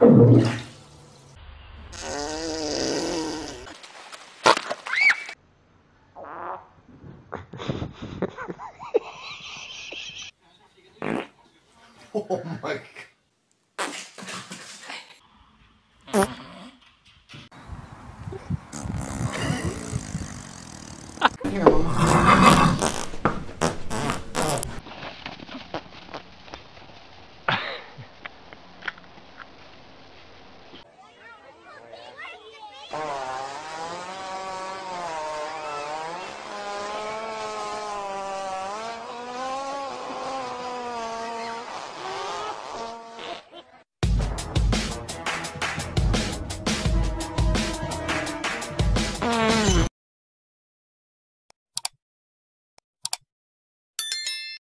Oh my god. Uh,